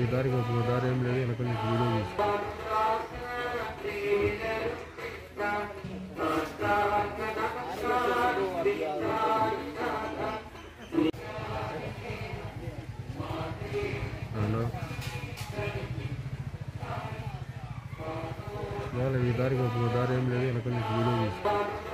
ఈ దారికి ఒక దారి ఏం లేదు వెనక నుంచి వీడియో తీసి అవునా ఇవాళ ఈ దారికి ఒక దారి ఏం లేదు వెనక నుంచి వీడియో తీసి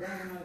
Yeah.